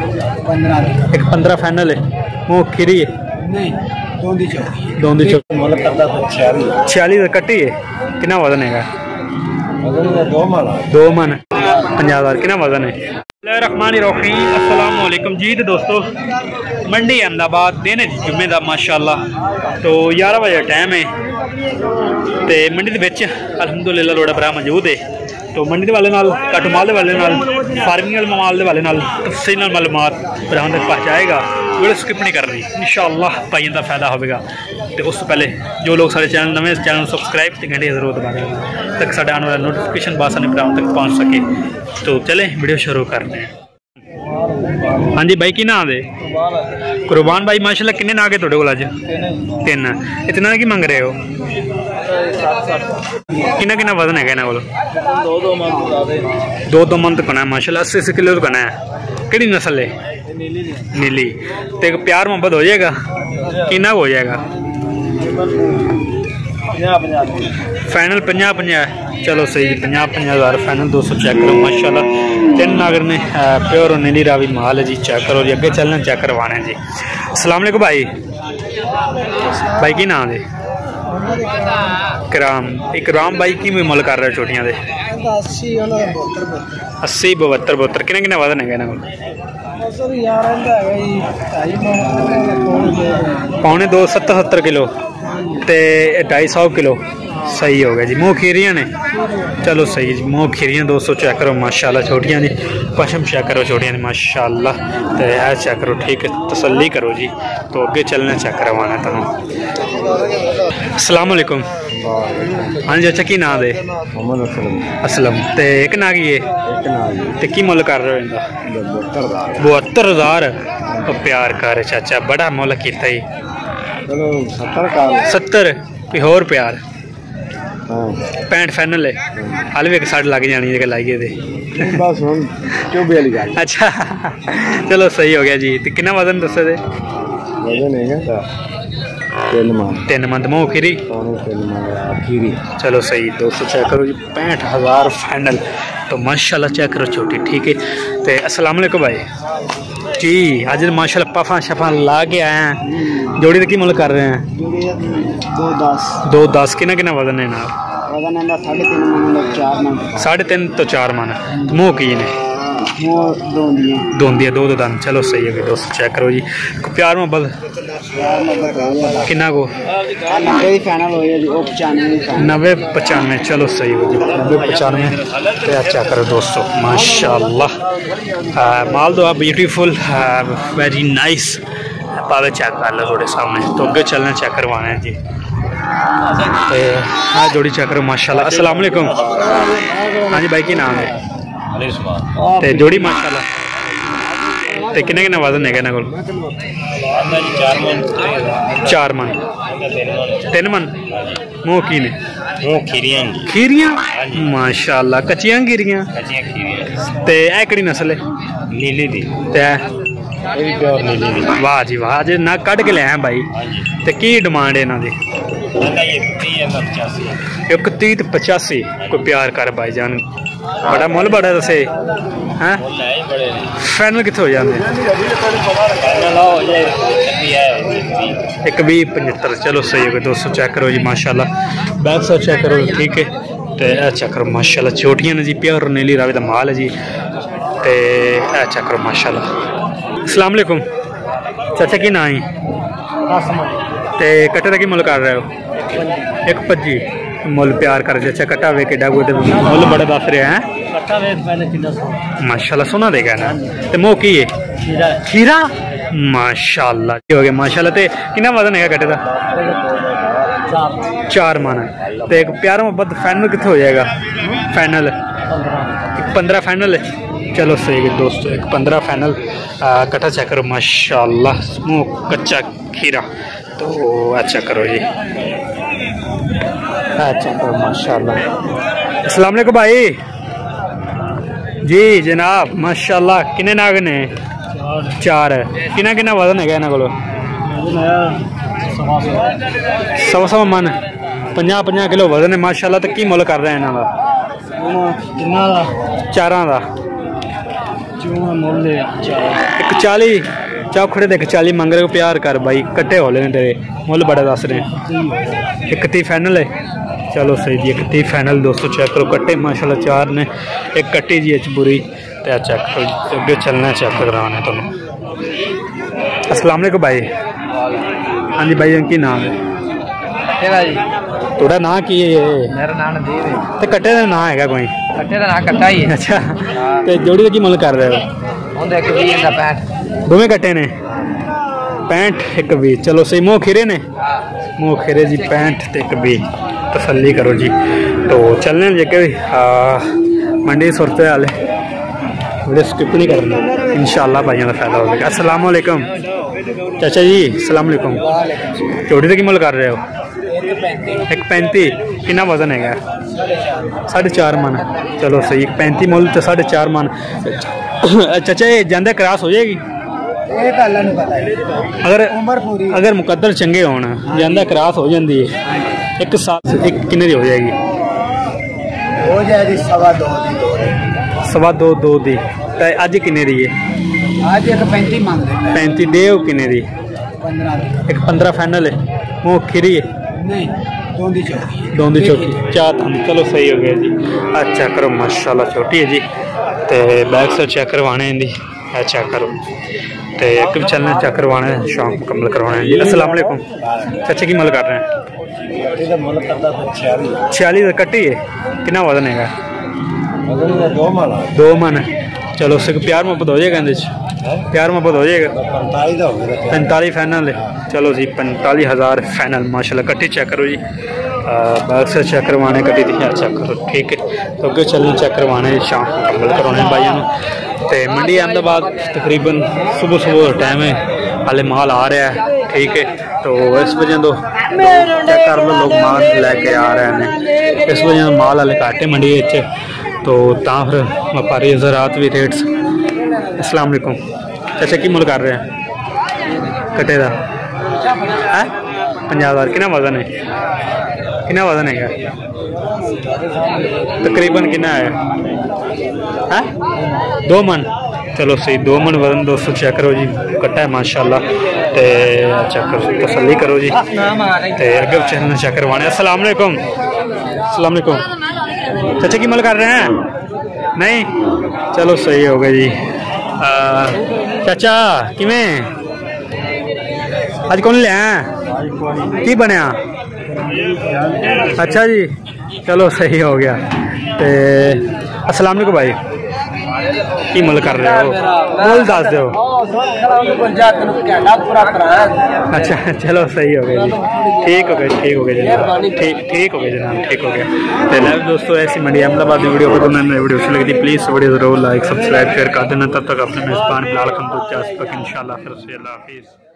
एक पंद्रह फाइनल है। वो खीरी है। दोंदी चौकी छियालीस। तो कट्टी है। कितना वज़न है? दो मन पंजा हज़ार कितना वज़न है? रखमानी रखी असलम जी तो दोस्तों मंडी अहमदाबाद दिन जुम्मे का माशाला तो ग्यारह बजे टाइम है। तो मंडी के बच्चे अलहमदुल्ला लोड़ा बड़ा मौजूद है। ਤੋ ਮੰਡੀ ਦੇ ਵਾਲੇ ਨਾਲ ਕੱਟ ਮਾਲ ਦੇ ਵਾਲੇ ਨਾਲ, ਫਾਰਮਿੰਗ ਵਾਲੇ ਮਾਲ ਦੇ ਵਾਲੇ ਨਾਲ, ਤਫਸੀਲ ਨਾਲ ਮਾਲੂਮਾਤ ਭਰਾਵਾਂ ਤੱਕ ਪਹੁੰਚਾਏਗਾ ਵੀਡੀਓ ਸਕਿਪ ਨਹੀਂ ਕਰਨੀ। ਇਨਸ਼ਾਅੱਲਾ ਭਾਈਆਂ ਦਾ ਫਾਇਦਾ ਹੋਵੇਗਾ। ਤੇ ਉਸ ਤੋਂ ਪਹਿਲੇ ਜੋ ਲੋਕ ਸਾਡੇ ਚੈਨਲ ਨਵੇਂ ਚੈਨਲ ਨੂੰ ਸਬਸਕ੍ਰਾਈਬ ਤੇ ਘੰਟੀ ਜ਼ਰੂਰ ਦਬਾ ਦੇਣਾ ਤੱਕ ਸਾਡਾ ਆਉਣ ਵਾਲਾ ਨੋਟੀਫਿਕੇਸ਼ਨ ਬਾਸਾਨੇ ਭਰਾਵਾਂ ਤੱਕ ਪਹੁੰਚ ਸਕੇ। ਤੋ ਚਲੇ, ਵੀਡੀਓ ਸ਼ੁਰੂ ਕਰਨੇ हैं ਹਾਂਜੀ ਬਾਈ ਕੀ ਨਾਮ ਦੇ? ਕੁਰਬਾਨ ਭਾਈ ਮਾਸ਼ਾਅੱਲਾ ਕਿੰਨੇ ਨਾਗੇ ਤੁਹਾਡੇ ਕੋਲ ਅੱਜ? ਤਿੰਨ। ਇਤਨਾ ਕੀ ਮੰਗ ਰਹੇ ਹੋ? ਕਿੰਨਾ ਕਿੰਨਾ ਵਜ਼ਨ ਹੈਗਾ ਇਹਨਾਂ ਕੋਲ? ਦੋ ਦੋ ਮਨ ਬਤਾ ਦੇ। ਦੋ ਦੋ ਮੰਤ ਕਣਾ ਮਾਸ਼ਾਅੱਲਾ 80 80 ਕਿਲੋ ਕਣਾ ਹੈ। ਕਿਹੜੀ ਨਸਲ ਹੈ? ਨੀਲੀ ਦੀ ਨੀਲੀ। ਤੇ ਪਿਆਰ ਮੁਹੱਬਤ ਹੋ ਜਾਏਗਾ? ਕਿੰਨਾ ਹੋ ਜਾਏਗਾ? फाइनल पंजा पंजा चलो सही पंजा पंजा हज़ार फाइनल दो सौ चेक करो माशाला तीन नागर ने प्योर नीली रावी माल है जी चेक करो जी अगे चलना चेक करवाने जी। असलम भाई। भाई की नाम जी कराम। इकराम भाई की मुल कर रहे छोटिया के अस्सी बहत्तर बहत्तर। किन्ने किन्ने वधने गए इन्होंने पौने दो सत्तर सत्तर किलो। ਹੈਗਾ ਇਹਨਾਂ ਕੋਲ ਸਰ ਯਾਰ ਇਹਦਾ ਹੈਗਾ ਜੀ ਢਾਈ ਮਨ ਪੌਣੇ 2 70 70 ਕਿਲੋ ਤੇ 250 ਕਿਲੋ ਸਹੀ ਹੋ ਗਿਆ ਜੀ ਮੂੰਹ ਖੀਰੀਆਂ ਨੇ ਚਲੋ ਸਹੀ ਜੀ ਮੂੰਹ ਖੀਰੀਆਂ 200 ਚੈੱਕ ਕਰੋ ਮਾਸ਼ਾਅੱਲਾ ਛੋਟੀਆਂ ਜੀ ਪਸ਼ਮ ਚੈੱਕ ਕਰੋ ਛੋਟੀਆਂ ਨੇ ਮਾਸ਼ਾਅੱਲਾ ਤੇ ਇਹ ਚੈੱਕ ਕਰੋ ਠੀਕ ਹੈ ਤਸੱਲੀ ਕਰੋ ਜੀ तो ਅੱਗੇ ਚੱਲਣਾ ਚੈੱਕ ਕਰਵਾਉਣਾ ਤੁਹਾਨੂੰ ਅਸਲਾਮ ਵਾਲੇਕੁਮ ਹਾਂਜੀ ਅੱਛਾ ਕੀ ਨਾਂ ਦੇ ਮੁਹੰਮਦ ਅਸਲਮ ਅਸਲਮ ਤੇ ਇੱਕ ਨਾਂ ਕੀ ਹੈ ਇੱਕ ਨਾਲ ਜੀ ਤੇ ਕੀ ਮੁੱਲ ਕਰ ਰਹੇ ਹੋ ਇਹਦਾ 72 सत्तर कोई होर प्यार। पैंट फाइनल है। हाल भी एक साढ़ लग जानी जगह लाइए तो। अच्छा चलो सही हो गया जी। तो कि वज़न दस दे? तीन मंथ मोह खीरी? खीरी। चलो सही। दो सौ चेक करो जी पैंठ हज़ार फाइनल तो माशाला चेक करो छोटी। ठीक है। तो असलम भाई। जी हाजिर माशाल्लाह पफा शफा ला के आए हैं। जोड़ी की मुल कर रहे हैं? दो दस। दो दस किन्ना किन्ना वज़न है साढ़े तीन तो चार मन। मूह की ने धोंदी दो तो दो दंद चलो, सही है, दोस्त चेक करो जी। प्यार मोहब्बत? कि? नवे पचानवे, चलो, सही हो जी। नब्बे पचानवे। प्यार चेक करो, दोस्तों। माशाल्लाह। माल दो ब्यूटीफुल वेरी नाइस पावे चेक कर लो थोड़े सामने। तो अगे चलने चेक करवाने जी। हाँ जोड़ी चेक करो, माशाल्लाह। अस्सलाम वालेकुम। हाँ जी, भाई, की नाम है? ਤੇ ਜੋੜੀ ਮਾਸ਼ਾਅੱਲਾ ਤੇ ਕਿੰਨੇ ਕਿੰਨੇ ਵਜ਼ਨ ਹੈਗਾ ਇਹਨਾਂ ਕੋਲ? ਚਾਰ ਮਨ ਤਿੰਨ ਮਨ। ਮੂੰਹ ਕੀ ਨੇ? ਉਹ ਖੀਰੀਆਂ ਜੀ। ਖੀਰੀਆਂ? ਮਾਸ਼ਾਅੱਲਾ ਕੱਚੀਆਂ ਖੀਰੀਆਂ? ਕੱਚੀਆਂ ਖੀਰੀਆਂ ਤੇ ਇਹ ਕਿਹੜੀ ਨਸਲ ਹੈ? ਨੀਲੀ ਦੀ। ਤੇ ਇਹ ਵੀ ਪਿਓਰ ਨੀਲੀ ਦੀ। ਵਾਹ ਜੀ ਵਾਹ ਅੱਜ ਨਾ ਕੱਢ ਕੇ ਲਿਆਇਆ ਬਾਈ। ਤੇ ਕੀ ਡਿਮਾਂਡ ਹੈ ਇਹਨਾਂ ਦੀ? ਇਹਦਾ ਇਹ 30 ਦਾ 85 ਇੱਕ 30 ਤੇ 85 ਕੋਈ ਪਿਆਰ ਕਰ ਬਾਈ ਜਾਨ। बड़ा मुल बड़ा दसे है फाइनल कितने हो जाते एक भी पचहत्तर चलो सही हो गए दो सौ चेक करो जी माशाला बैक सौ चेक करो ठीक है तो यह चेक करो माशाला छोटियाँ ने जी प्योर नीली रावे का माल है जी तो यह चेक करो माशाला असलाम वालेकुम चाचा की ना है तो कट्टे का की मुल कर रहे हो एक भजी ਮੁੱਲ ਕਰ ਰਹੇ ਹੋ ਇੱਕ ਭੱਜੀ ਮੁੱਲ ਪਿਆਰ ਕਰ ਜੇ ਅੱਛਾ ਕੱਟਾ ਵੇ ਕਿੱਡਾ ਕੋਈ ਤੇ ਮੁੱਲ ਬੜਾ ਦੱਸ ਰਿਹਾ ਹੈ ਕੱਟਾ ਵੇਖ ਪਹਿਲੇ ਕਿੰਨਾ ਸੋਹਣਾ ਮਾਸ਼ਾਅੱਲਾ ਸੋਨਾ ਦੇਗਾ ਨਾ ਤੇ ਮੋ ਕੀ ਹੈ ਹੀਰਾ ਖੀਰਾ ਮਾਸ਼ਾਅੱਲਾ ਕੀ ਹੋ ਗਿਆ ਮਾਸ਼ਾਅੱਲਾ ਤੇ ਕਿੰਨਾ ਵਜ਼ਨ ਹੈਗਾ ਕੱਟੇ ਦਾ ਚਾਰ ਚਾਰ ਮਨ ਤੇ ਇੱਕ ਪਿਆਰ ਮੁਹੱਬਤ ਫਾਈਨਲ ਕਿੱਥੇ ਹੋ ਜਾਏਗਾ ਫਾਈਨਲ 15 15 फाइनल है चलो सही है दोस्तों एक 15 फाइनल कटा चेक करो माशाल्लाह मुंह कच्चा खीरा तो अच्छा करो जी अच्छा तो भाई। जी जनाब माशाल्लाह किन्ने नाग ने? चार किन्ना किन्ना वज़न है इन्होंने को सौ सवा मन। पंजा पंजा किलो वज़न है माशाल्लाह तो की मुल कर रहे हैं इन्हों का चारा चाली। चौखड़े देख चाली मंग रहे प्यार कर भाई कट्टे हो लेने तेरे। मुल बड़े दस रहे इकती फाइनल है। चलो सही जी इकती फाइनल दोस्तों चेक करो कट्टे माशाल्लाह चार ने। एक कट्टी जी अच्छी बुरी। तो चेक करो अगे चलना चेक कराने तुम असलम भाई। हाँ जी भाई की नाम है। थोड़ा ना की है मेरा नाम नदीप है। तो कट्टे का ना है कोई? कट्टे का ना कट्टा ही है। अच्छा तो जोड़ी का की मुल कर रहे हो? 120 ਦਾ 65 ਦੋਵੇਂ ਕੱਟੇ ਨੇ 65 ਇੱਕ 20 ਚਲੋ ਸਹੀ ਮੂੰਹ ਖੀਰੇ ਨੇ ਮੂੰਹ ਖੀਰੇ ਜੀ 65 ਤੇ ਇੱਕ 20 ਤਸੱਲੀ ਕਰੋ ਜੀ तो चलने लेके भी मंडी सुरते वाले वीडियो स्किप नहीं करना इंशाल्लाह भाइयों का फायदा होगा अस्सलाम वालेकुम चाचा जी अस्सलाम वालेकुम चोटी का की मुल कर रहे हो एक पैंती कितना वजन है साढ़े चार मन चलो सही एक पैंती मुल तो साढ़े चार मन चाचा ये जाते क्रॉस हो जाएगी ਇਹ ਤਾਂ ਅੱਲਾ ਨੂੰ ਪਤਾ ਹੈ। ਅਗਰ ਉਮਰ ਪੂਰੀ ਅਗਰ ਮੁਕੱਦਰ ਚੰਗੇ ਹੋਣ ਜਾਂਦਾ ਕਰਾਸ ਹੋ ਜਾਂਦੀ ਹੈ ਇੱਕ ਸਾਲ ਇੱਕ ਕਿੰਨੇ ਦੀ ਹੋ ਜਾਏਗੀ? ਹੋ ਜਾਏ ਜੀ ਸਵਾ ਦੋ ਦੀ ਦੋ ਦੀ। ਸਵਾ ਦੋ ਦੋ ਦੀ। ਤੇ ਅੱਜ ਕਿੰਨੇ ਦੀ ਹੈ? ਅੱਜ ਇੱਕ 35 ਮੰਗਦੇ 35 ਦੇ ਉਹ ਕਿੰਨੇ ਦੀ? 15 ਦੀ। ਇੱਕ 15 ਫਾਈਨਲ ਹੈ। ਉਹ ਖੀਰੀ ਹੈ? ਨਹੀਂ ਦੋਂਦੀ ਚੌਕੀ ਦੋਂਦੀ ਚੌਕੀ ਚਾਹ ਤਾਂ ਚਲੋ ਸਹੀ ਹੋ ਗਿਆ ਜੀ। ਚੈੱਕ ਕਰੋ ਮਾਸ਼ਾਅੱਲਾ ਛੋਟੀ ਹੈ ਜੀ। ਤੇ ਬੈਕ ਸਾਈਡ ਚੈੱਕ ਕਰਵਾਣੇ ਇਹਦੀ है तो एक भी चलना चाकर वाने शौक मुकम्मल करवाने असलम चाचा की मल कर रहे हैं छियाली कट्टी है। कि वज़न है दो मन चलो प्यार मुहबत हो जाएगा इन प्यार मुहबत हो जाएगा? तो पैंताली फाइनल चलो जी पैंताली हज़ार फैनल माशाल्लाह कट्टी चेक करो जी। बस चैक करवाने गड्डी दियाँ चैक अच्छा करो, ठीक है। तो अगर चलने चैक करवाने शाम मुकम्मल करवाने भाइयों तो मंडी अहमदाबाद तकरीबन सुबह सुबह टाइम है, हाले माल आ रहा है, ठीक है। तो इस वजह तो चेक कर लो लोग माल लैके आ रहे हैं। इस वजह तो माल हाले घट है मंडी तो फिर व्यापारी जरात भी रेट्स असलम चाचा, की मुल कर रहे हैं? कटे का है? पंजाब हज़ार कि वज़न है कितना वज़न है तकरीबन कितना है? हा? दो मन। चलो सही दो मन वज़न दो सौ चेक करो जी। कट्टा है माशाला चेक करो तसली करो जी। ते अगे चैनल चेक करवाने। अस्सलाम वालेकुम। अस्सलाम चाचा की मल कर रहे हैं? नहीं? चलो सही हो गया जी। चाचा किमें? अज कौन लिया की बनया अच्छा जी, चलो सही हो गया। ते वालेकुम भाई। की मुल कर रहे हो? बोल दस दो। अच्छा चलो सही हो गया जी। ठीक हो गया ठीक हो गया जी ठीक ठीक हो गया जनाब, ठीक हो गया। तो लाइव दोस्तों, ऐसी मंडी अहमदाबाद की वीडियो को तुम्हें वीडियो अच्छी लगती प्लीज़ वीडियो ज़रूर लाइक सब्सक्राइब शेयर कर देना। तब तक अपने मेज़बान लाल खमदूत इन शाला फिर से हाफिज़।